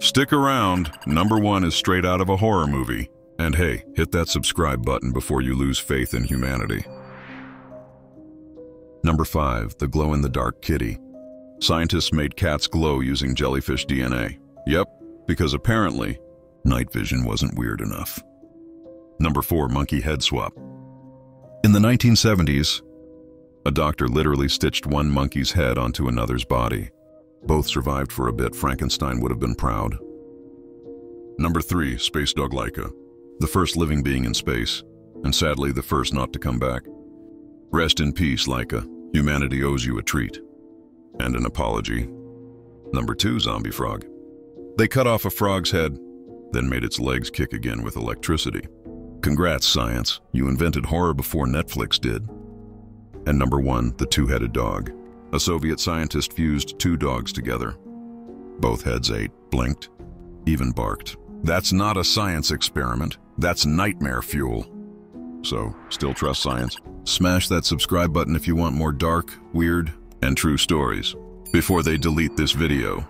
Stick around. Number one is straight out of a horror movie. And hey, hit that subscribe button before you lose faith in humanity. Number 5. The glow-in-the-dark kitty. Scientists made cats glow using jellyfish DNA. Yep, because apparently, night vision wasn't weird enough. Number 4. Monkey head swap. In the 1970s, a doctor literally stitched one monkey's head onto another's body. Both survived for a bit. Frankenstein would have been proud. Number 3. Space dog Laika. The first living being in space, and sadly the first not to come back. Rest in peace, Laika. Humanity owes you a treat. And an apology. Number 2. Zombie frog. They cut off a frog's head, then made its legs kick again with electricity. Congrats, science. You invented horror before Netflix did. And number one, the two-headed dog. A Soviet scientist fused two dogs together. Both heads ate, blinked, even barked. That's not a science experiment. That's nightmare fuel. So, still trust science? Smash that subscribe button if you want more dark, weird, and true stories. Before they delete this video,